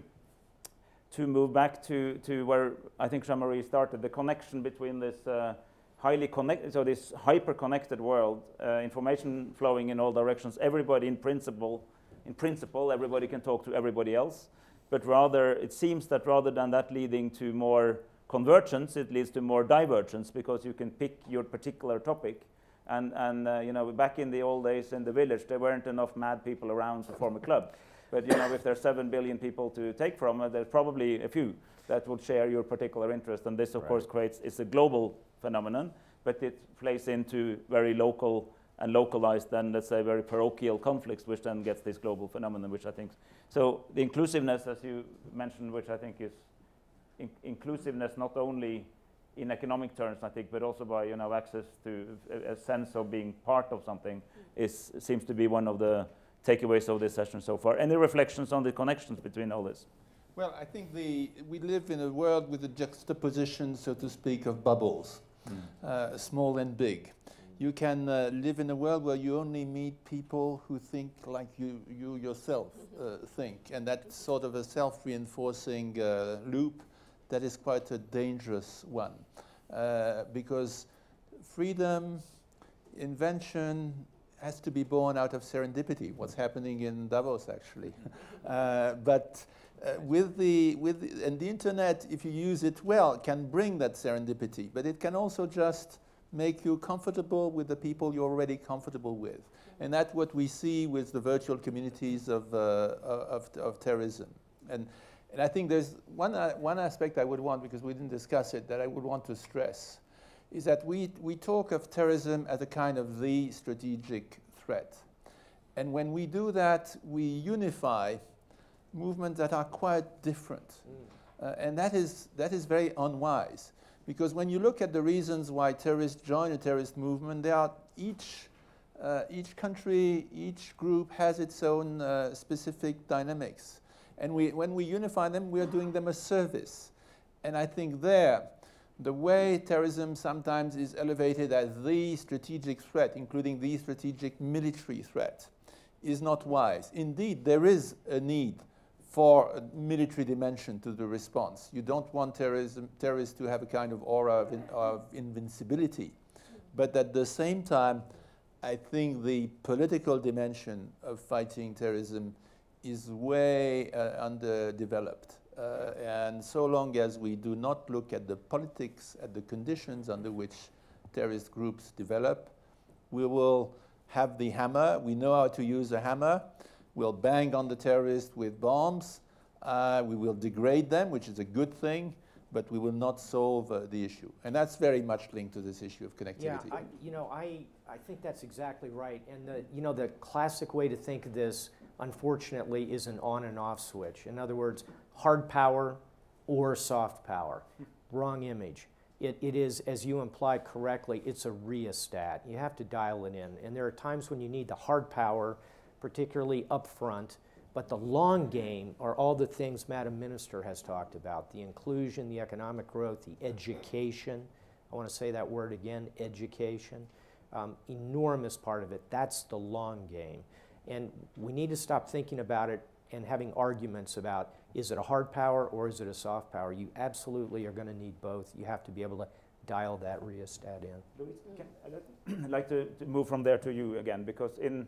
to move back to, to where I think Jean-Marie started, the connection between this uh, highly connected, so this hyper-connected world, uh, information flowing in all directions, everybody in principle, in principle, everybody can talk to everybody else, but rather, it seems that rather than that leading to more convergence, it leads to more divergence because you can pick your particular topic. And, and uh, you know, back in the old days in the village, there weren't enough mad people around to form a club. But you know, if there's seven billion people to take from, uh, there's probably a few that would share your particular interest. And this, of right. course, creates it's a global phenomenon, but it plays into very local and localized, then let's say very parochial conflicts, which then gets this global phenomenon, which I think. So the inclusiveness, as you mentioned, which I think is in inclusiveness not only in economic terms, I think, but also by you know access to a, a sense of being part of something, is seems to be one of the takeaways of this session so far. Any reflections on the connections between all this?
Well, I think the, we live in a world with a juxtaposition, so to speak, of bubbles, mm. uh, small and big. You can uh, live in a world where you only meet people who think like you, you yourself uh, think, and that's sort of a self-reinforcing uh, loop that is quite a dangerous one, uh, because freedom, invention, has to be born out of serendipity, what's happening in Davos, actually. uh, but uh, with the, with the, and the internet, if you use it well, can bring that serendipity, but it can also just make you comfortable with the people you're already comfortable with. And that's what we see with the virtual communities of, uh, of, of, terrorism. And, and I think there's one, uh, one aspect I would want, because we didn't discuss it, that I would want to stress, is that we, we talk of terrorism as a kind of the strategic threat. And when we do that, we unify movements that are quite different. Mm. Uh, and that is, that is very unwise. Because when you look at the reasons why terrorists join a terrorist movement, they are each, uh, each country, each group has its own uh, specific dynamics. And we, when we unify them, we are doing them a service. And I think there, the way terrorism sometimes is elevated as the strategic threat, including the strategic military threat, is not wise. Indeed, there is a need for a military dimension to the response. You don't want terrorism, terrorists to have a kind of aura of, in, of invincibility. But at the same time, I think the political dimension of fighting terrorism is way uh, underdeveloped. Uh, and so long as we do not look at the politics, at the conditions under which terrorist groups develop, we will have the hammer. We know how to use a hammer. We'll bang on the terrorists with bombs. Uh, we will degrade them, which is a good thing, but we will not solve uh, the issue. And that's very much linked to this issue of connectivity.
Yeah, I, you know, I, I think that's exactly right. And the, you know, the classic way to think of this, unfortunately, is an on and off switch. In other words, hard power or soft power. Wrong image. It, it is, as you implied correctly, it's a rheostat. You have to dial it in. And there are times when you need the hard power, particularly up front, but the long game are all the things Madam Minister has talked about, the inclusion, the economic growth, the education. I want to say that word again, education. Um, enormous part of it. That's the long game. And we need to stop thinking about it and having arguments about is it a hard power or is it a soft power? You absolutely are going to need both. You have to be able to dial that rheostat in.
Louise, I'd like to, to, move from there to you again because in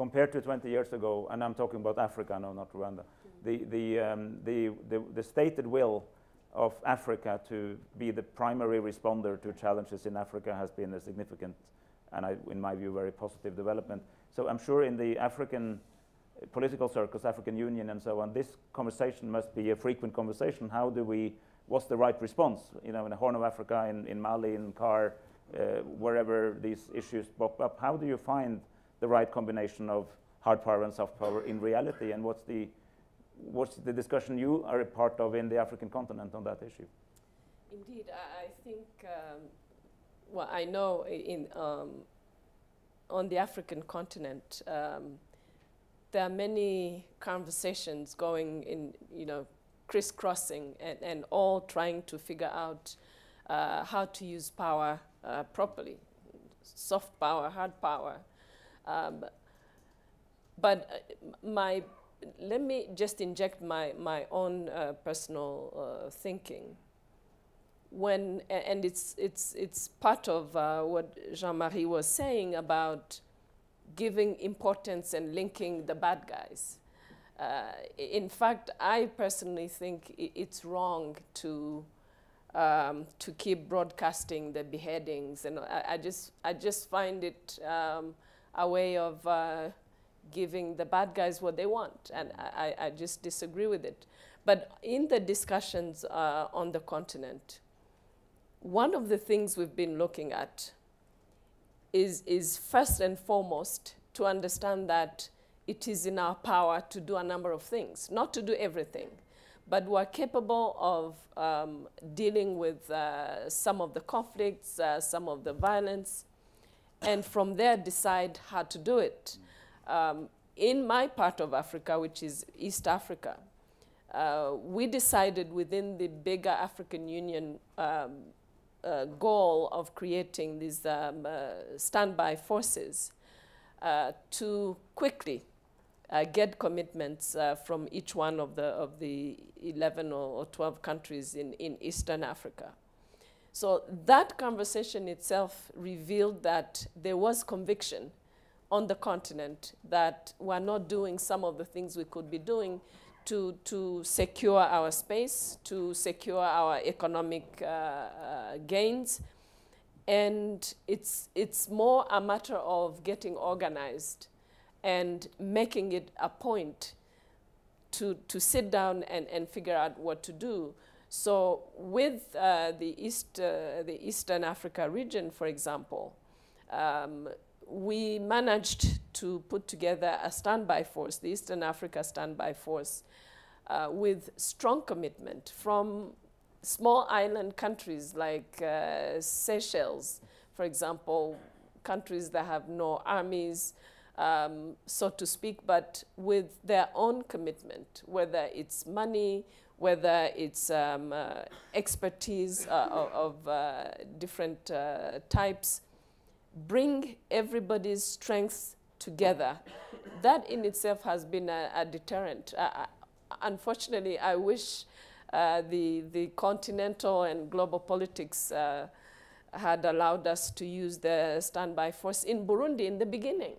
compared to 20 years ago, and I'm talking about Africa, no, not Rwanda, the, the, um, the, the, the stated will of Africa to be the primary responder to challenges in Africa has been a significant and I, in my view, very positive development. So I'm sure in the African political circles, African Union and so on, this conversation must be a frequent conversation. How do we, what's the right response? You know, in the Horn of Africa, in, in Mali, in CAR, uh, wherever these issues pop up, how do you find the right combination of hard power and soft power in reality? And what's the, what's the discussion you are a part of in the African continent on that issue?
Indeed, I, I think, um, well, I know in, um, on the African continent, um, there are many conversations going in, you know, crisscrossing and, and all trying to figure out uh, how to use power uh, properly, soft power, hard power. Um, but uh, my, let me just inject my, my own uh, personal uh, thinking. When, and it's, it's, it's part of uh, what Jean-Marie was saying about giving importance and linking the bad guys. Uh, in fact, I personally think it's wrong to um, to keep broadcasting the beheadings, and I, I just I just find it um, a way of uh, giving the bad guys what they want, and I, I just disagree with it. But in the discussions uh, on the continent, one of the things we've been looking at is, is first and foremost to understand that it is in our power to do a number of things, not to do everything, but we're capable of um, dealing with uh, some of the conflicts, uh, some of the violence, and from there decide how to do it. Um, in my part of Africa, which is East Africa, uh, we decided within the bigger African Union um, uh, goal of creating these um, uh, standby forces uh, to quickly uh, get commitments uh, from each one of the, of the 11 or, or 12 countries in, in Eastern Africa. So that conversation itself revealed that there was conviction on the continent that we're not doing some of the things we could be doing to, to secure our space, to secure our economic uh, uh, gains. And it's, it's more a matter of getting organized and making it a point to, to sit down and, and figure out what to do. So with uh, the, East, uh, the Eastern Africa region, for example, um, we managed to put together a standby force, the Eastern Africa Standby Force, uh, with strong commitment from small island countries like uh, Seychelles, for example, countries that have no armies, um, so to speak, but with their own commitment, whether it's money, whether it's um, uh, expertise uh, of, uh, different uh, types, bring everybody's strengths together. That in itself has been a, a deterrent. Unfortunately, I wish uh, the, the continental and global politics uh, had allowed us to use the standby force in Burundi in the beginning.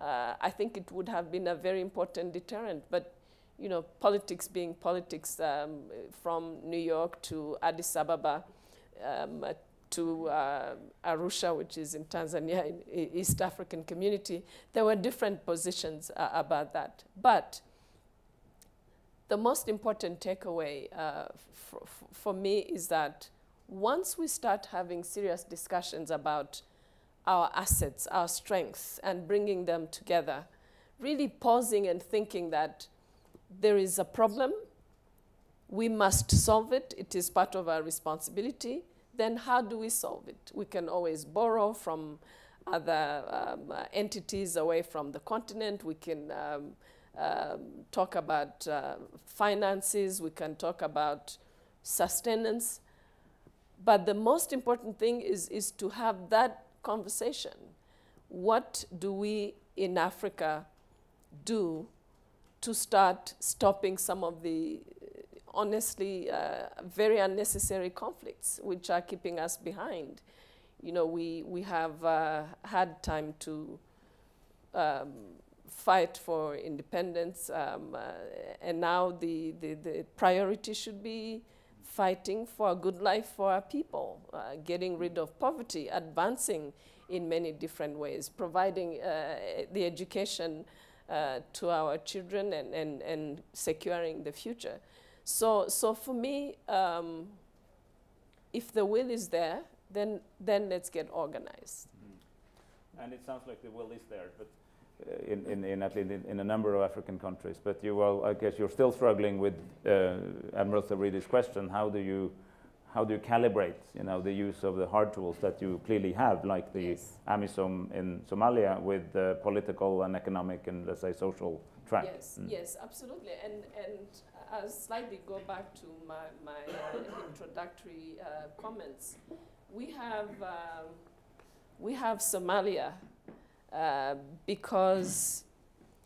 I think it would have been a very important deterrent, but you know, politics being politics um, from New York to Addis Ababa um, to uh, Arusha, which is in Tanzania, in East African community, there were different positions uh, about that. But the most important takeaway uh, for me is that once we start having serious discussions about our assets, our strengths, and bringing them together, really pausing and thinking that there is a problem, we must solve it, it is part of our responsibility, then how do we solve it? We can always borrow from other um, uh, entities away from the continent. We can um, um, talk about uh, finances. We can talk about sustenance. But the most important thing is, is to have that conversation. What do we in Africa do to start stopping some of the honestly uh, very unnecessary conflicts which are keeping us behind. You know, we, we have uh, had time to um, fight for independence, um, uh, and now the, the, the, priority should be fighting for a good life for our people, uh, getting rid of poverty, advancing in many different ways, providing uh, the education uh, to our children and, and, and securing the future. So, so for me, um, if the will is there, then, then let's get organized.
Mm. And it sounds like the will is there, but uh, in, in, in, at least in, in, a number of African countries. But you, well, I guess you're still struggling with uh, Admiral Stavridis' question. How do you how do you calibrate, you know, the use of the hard tools that you clearly have, like the yes. AMISOM in Somalia, with the political and economic and let's say social track?
Yes, mm. yes, absolutely. And and I'll slightly go back to my my uh, introductory uh, comments. We have um, we have Somalia uh, because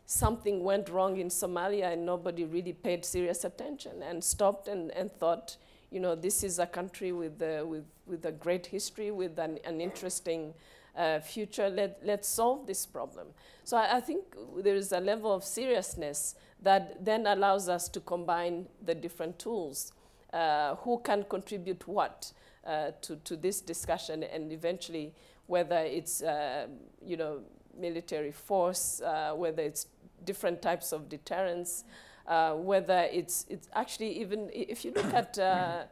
something went wrong in Somalia and nobody really paid serious attention and stopped and, and thought you know, this is a country with, uh, with, with a great history, with an, an interesting uh, future. Let, let's solve this problem. So I, I, think there is a level of seriousness that then allows us to combine the different tools. Uh, who can contribute what uh, to, to this discussion and eventually whether it's, uh, you know, military force, uh, whether it's different types of deterrence, uh, whether it's, it's actually even, if you look at uh,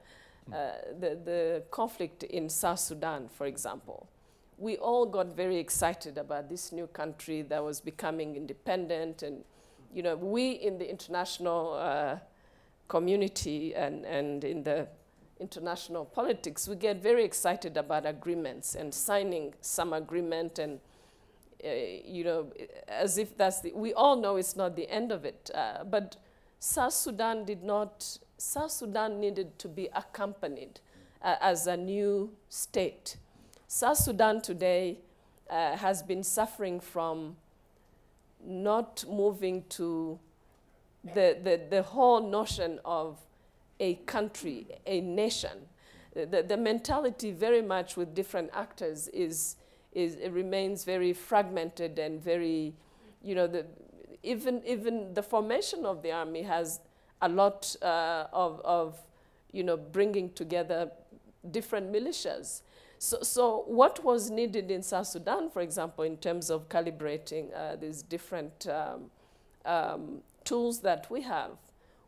uh, the, the conflict in South Sudan, for example, we all got very excited about this new country that was becoming independent. And, you know, we in the international uh, community and, and in the international politics, we get very excited about agreements and signing some agreement and you know, as if that's the, we all know it's not the end of it. Uh, but South Sudan did not, South Sudan needed to be accompanied uh, as a new state. South Sudan today uh, has been suffering from not moving to the, the, the whole notion of a country, a nation. The, the mentality very much with different actors is, is it remains very fragmented and very, you know, the, even, even the formation of the army has a lot uh, of, of, you know, bringing together different militias. So, so what was needed in South Sudan, for example, in terms of calibrating uh, these different um, um, tools that we have,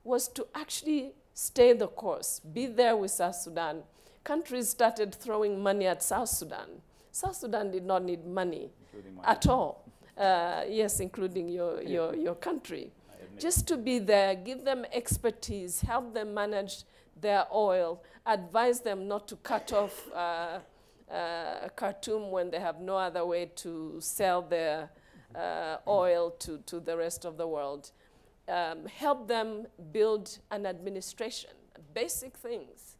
was to actually stay the course, be there with South Sudan. Countries started throwing money at South Sudan. South Sudan did not need money at all. Uh, yes, including your, your, your country. Just to be there, give them expertise, help them manage their oil, advise them not to cut off uh, uh, Khartoum when they have no other way to sell their uh, oil to, to the rest of the world. Um, help them build an administration, basic things.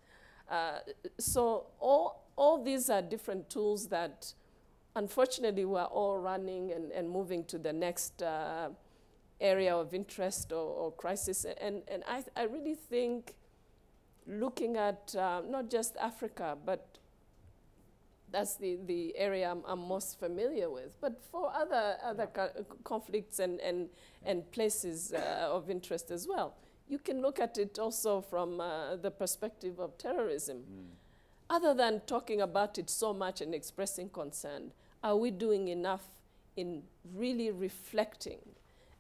Uh, so all, all these are different tools that unfortunately we're all running and, and moving to the next uh, area of interest or, or crisis. And, and I, I really think looking at uh, not just Africa, but that's the, the area I'm, I'm, most familiar with. But for other, other co conflicts and, and, and places uh, of interest as well, you can look at it also from uh, the perspective of terrorism. Mm. Other than talking about it so much and expressing concern, are we doing enough in really reflecting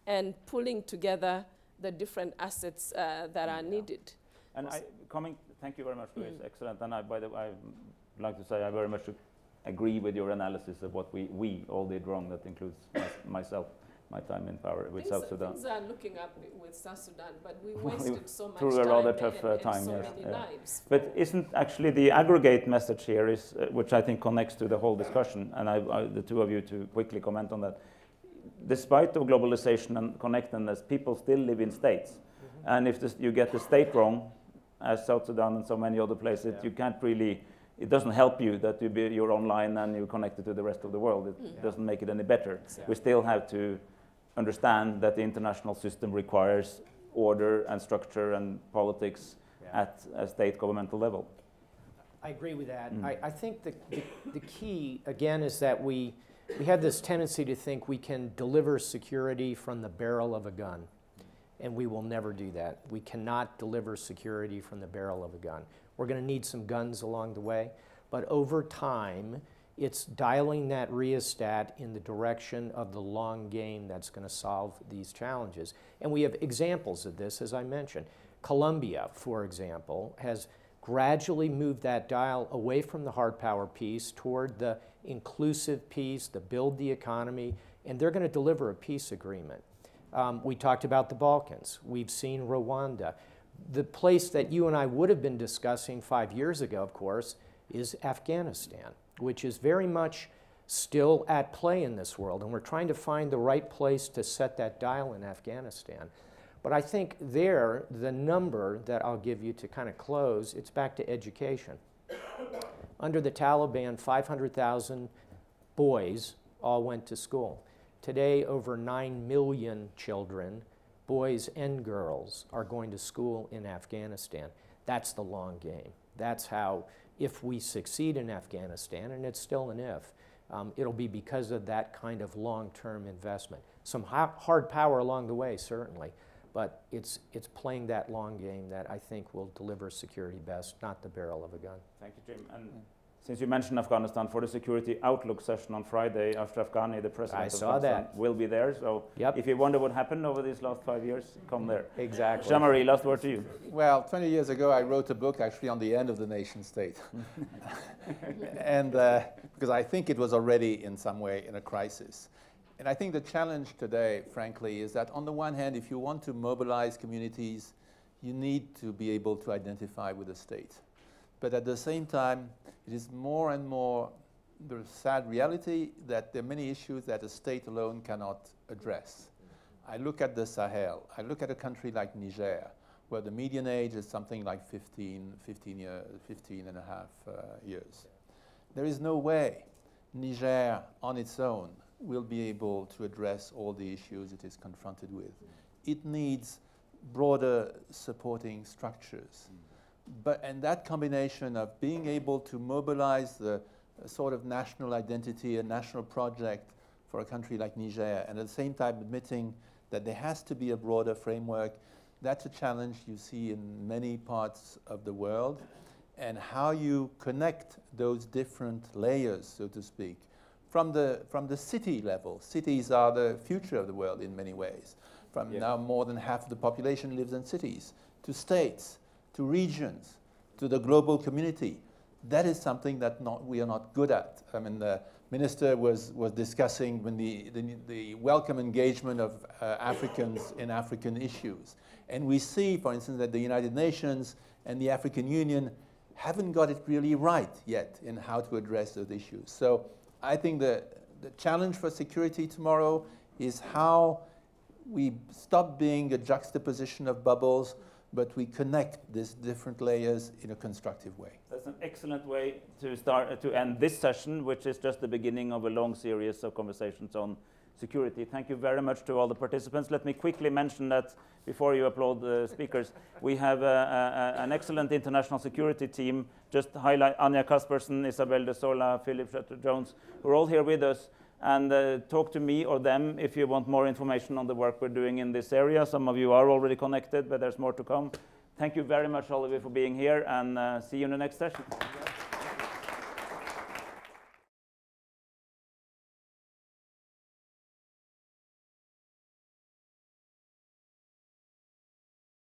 and pulling together the different assets uh, that are needed?
And I, coming, thank you very much, Louise. Mm. Excellent. And I, by the way, I'd like to say I very much agree with your analysis of what we, we all did wrong. That includes myself, my time in power with
things
South Sudan.
Things are looking up with South Sudan, but we wasted so much
through
time
a rather tough uh, time.
so
yes, yeah. But isn't actually the aggregate message here is, uh, which I think connects to the whole discussion, and I, I, the two of you to quickly comment on that. Despite of globalization and connectedness, people still live in states, mm -hmm. and if this, you get the state wrong, as South Sudan and so many other places, yeah. you can't really it doesn't help you that you be, you're online and you're connected to the rest of the world. It yeah. doesn't make it any better. Exactly. We still have to understand that the international system requires order and structure and politics yeah. at a state governmental level.
I agree with that. Mm. I, I, think the, the, the, key, again, is that we, we have this tendency to think we can deliver security from the barrel of a gun. And we will never do that. We cannot deliver security from the barrel of a gun. We're going to need some guns along the way. But over time, it's dialing that rheostat in the direction of the long game that's going to solve these challenges. And we have examples of this, as I mentioned. Colombia, for example, has gradually moved that dial away from the hard power piece toward the inclusive piece, the build the economy, and they're going to deliver a peace agreement. Um, we talked about the Balkans. We've seen Rwanda the place that you and I would have been discussing five years ago, of course, is Afghanistan, which is very much still at play in this world. And we're trying to find the right place to set that dial in Afghanistan. But I think there, the number that I'll give you to kind of close, it's back to education. Under the Taliban, 500,000 boys all went to school. Today, over 9 million children boys and girls are going to school in Afghanistan. That's the long game. That's how, if we succeed in Afghanistan, and it's still an if, um, it'll be because of that kind of long-term investment. Some hard power along the way, certainly, but it's, it's playing that long game that I think will deliver security best, not the barrel of a gun.
Thank you, Jim. And since you mentioned Afghanistan, for the Security Outlook session on Friday, Ashraf Ghani, the president
I
of
saw
Afghanistan,
that.
will be there. So
yep.
if you wonder what happened over these last five years, come there.
Exactly.
Jean-Marie, last word to you.
Well, 20 years ago, I wrote a book actually on the end of the nation state. and uh, because I think it was already in some way in a crisis. And I think the challenge today, frankly, is that on the one hand, if you want to mobilize communities, you need to be able to identify with the state. But at the same time, it is more and more the sad reality that there are many issues that a state alone cannot address. I look at the Sahel, I look at a country like Niger, where the median age is something like 15, 15, year, 15 and a half uh, years. There is no way Niger on its own will be able to address all the issues it is confronted with. It needs broader supporting structures. But, and that combination of being able to mobilize the sort of national identity, a national project for a country like Niger, and at the same time admitting that there has to be a broader framework, that's a challenge you see in many parts of the world. And how you connect those different layers, so to speak, from the, from the city level. Cities are the future of the world in many ways. From
Yeah.
now, more than half of the population lives in cities, to states, to regions, to the global community. That is something that not, we are not good at. I mean, the minister was, was discussing when the, the, the welcome engagement of uh, Africans in African issues. And we see, for instance, that the United Nations and the African Union haven't got it really right yet in how to address those issues. So I think the, the challenge for security tomorrow is how we stop being a juxtaposition of bubbles, but we connect these different layers in a constructive way.
That's an excellent way to start uh, to end this session, which is just the beginning of a long series of conversations on security. Thank you very much to all the participants. Let me quickly mention that before you applaud the speakers, we have a, a, an excellent international security team. Just highlight Anja Kaspersen, Isabel de Sola, Philip Shetler-Jones, who are all here with us. And uh, talk to me or them if you want more information on the work we're doing in this area. Some of you are already connected, but there's more to come. Thank you very much, you, for being here, and uh, see you in the next session.